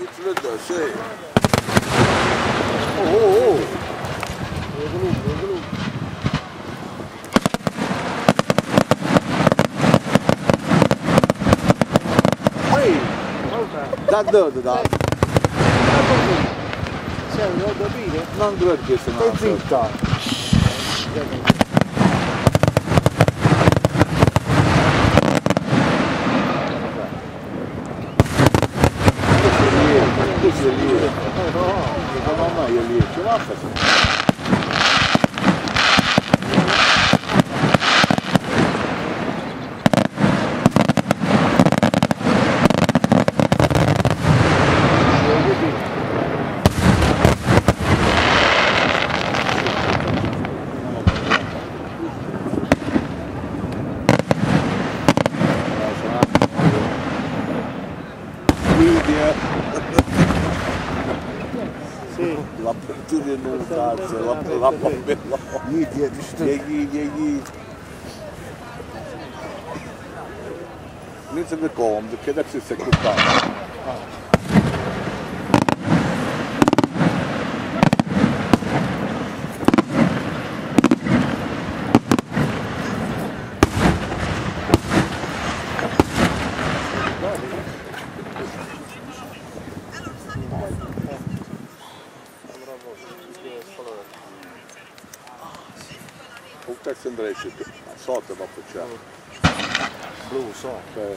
Bitmedi şey. Oo. oo. Oğlum, oğlum. Hey. Dá dando, dá. Sei, é eu dormi, né? Não não, esse não. Tem 30. costas. sadece lapa lapa Yiğit 74. Yegi yegi. Nisam nikom, dok je da će se kupati. sem rešil, so te pa počeli. Blue, so. Okay.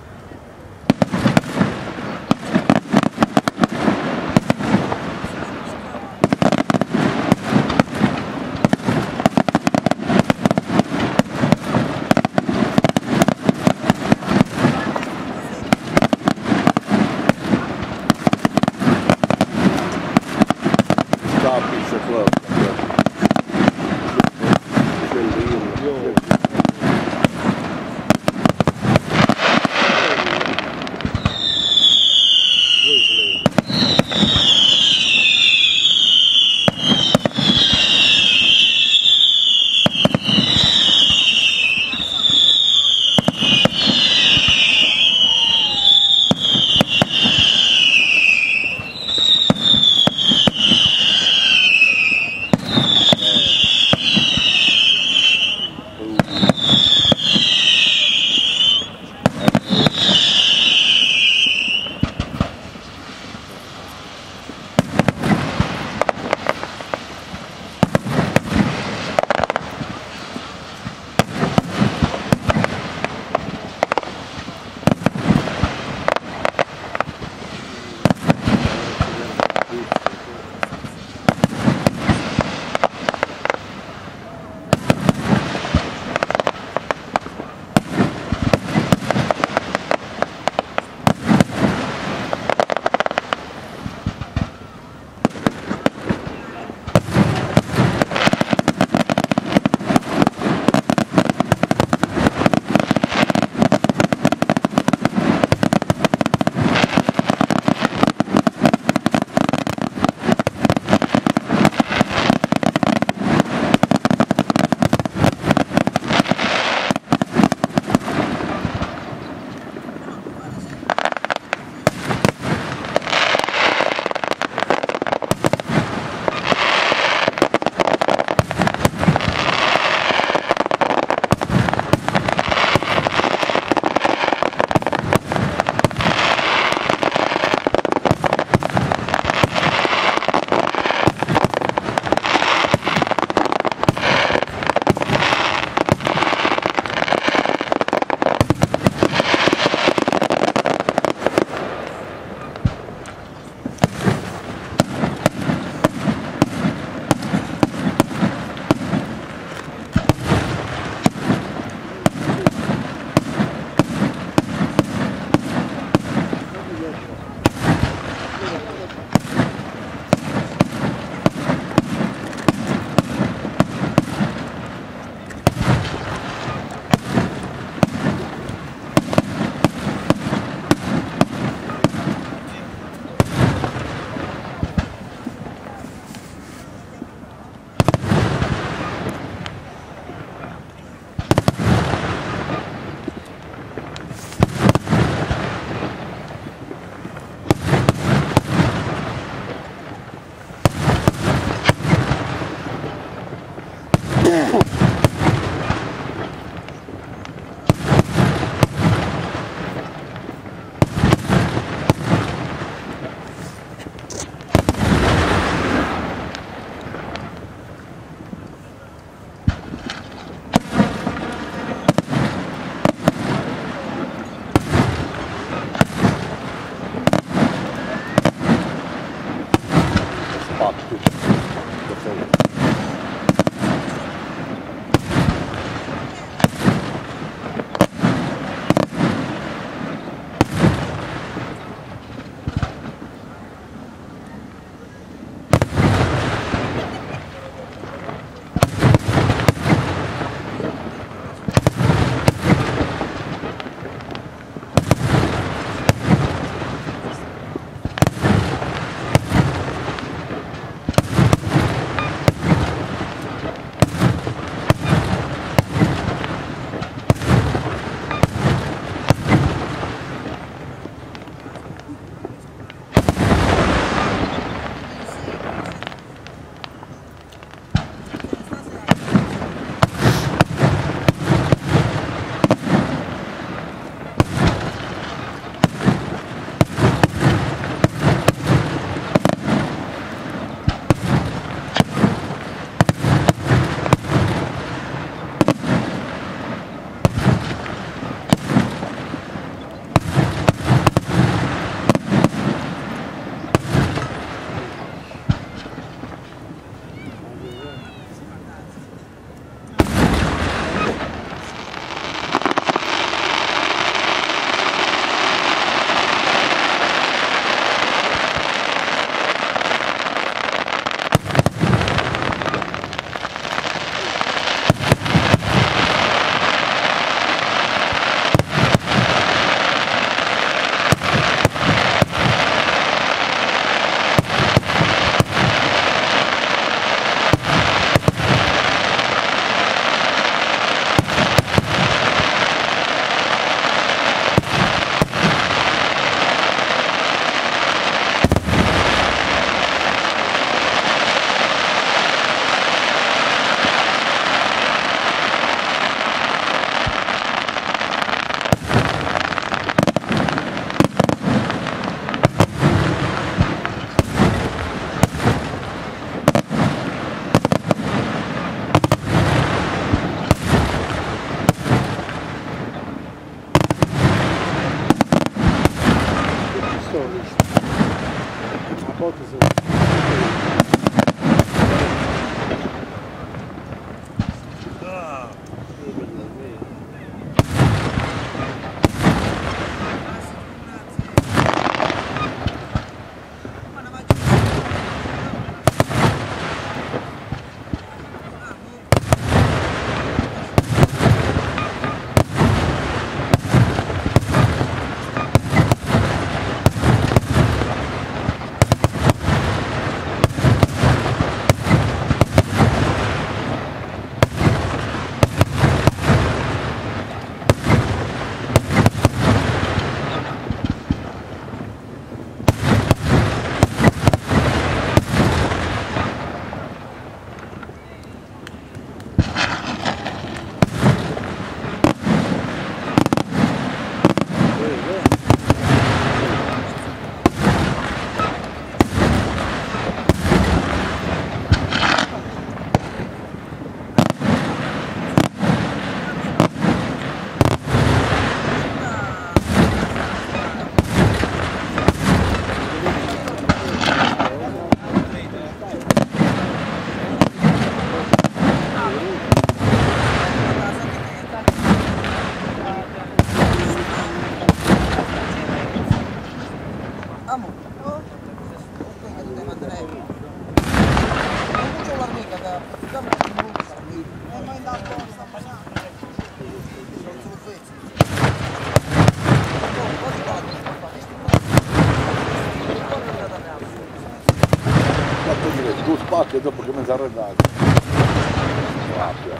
box. bizzarro e vago. Rabbia.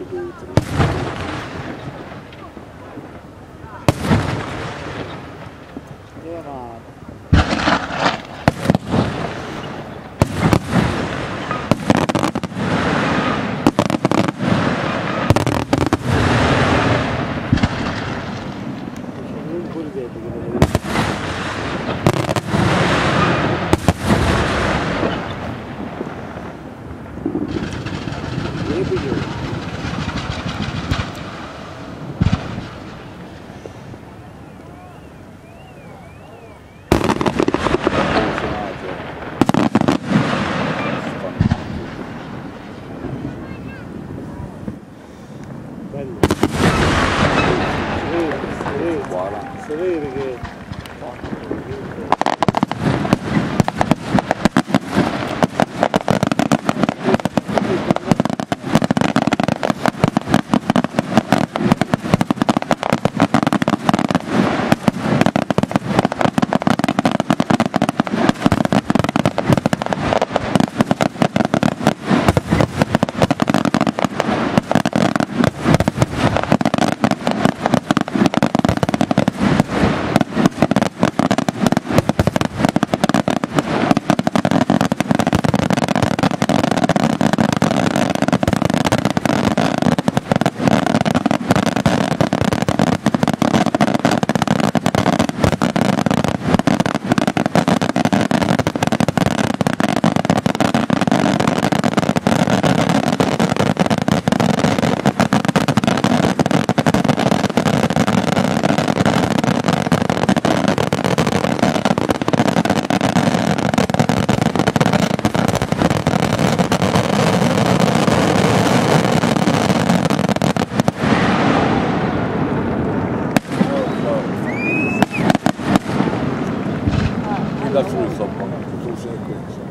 Thank you. going on. like this.